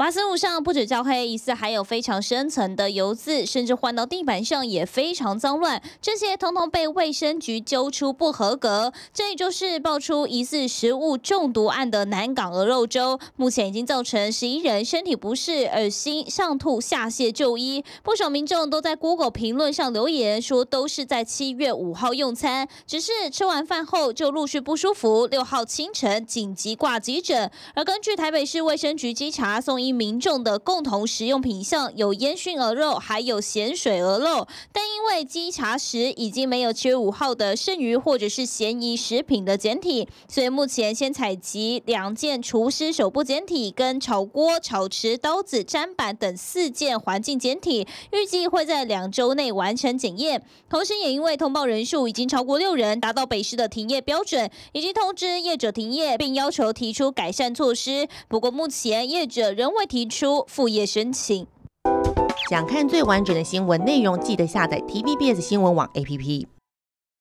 瓦斯炉上不止焦黑，疑似还有非常深层的油渍，甚至换到地板上也非常脏乱。这些通通被卫生局揪出不合格。这也就是爆出疑似食物中毒案的南港鹅肉粥，目前已经造成十一人身体不适、恶心、上吐下泻就医。不少民众都在 Google 评论上留言说，都是在七月五号用餐，只是吃完饭后就陆续不舒服，六号清晨紧急挂急诊。而根据台北市卫生局稽查，送医。民众的共同食用品项有烟熏鹅肉，还有咸水鹅肉，但因为稽查时已经没有七月五号的剩余或者是嫌疑食品的检体，所以目前先采集两件厨师手部检体，跟炒锅、炒匙、刀子、砧板等四件环境检体，预计会在两周内完成检验。同时，也因为通报人数已经超过六人，达到北市的停业标准，已经通知业者停业，并要求提出改善措施。不过，目前业者仍未。会提出副业申请。想看最完整的新闻内容，记得下载 TVBS 新闻网 APP。